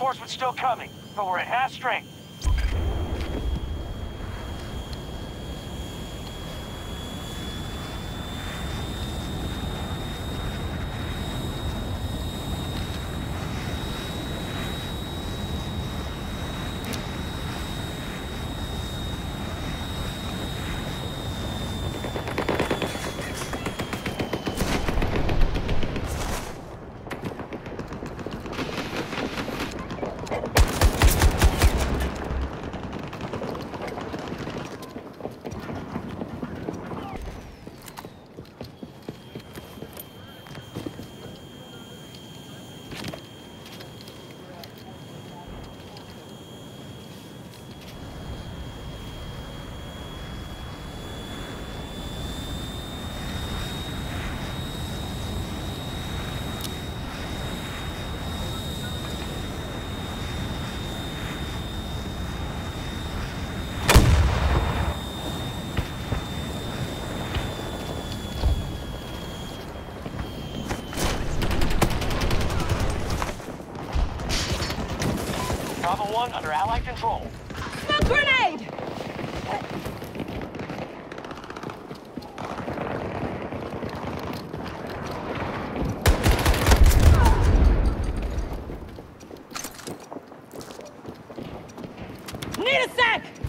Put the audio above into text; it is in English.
Reinforcements still coming, but we're at half strength. Bravo 1 under Allied control. Smoke grenade! Need a sec!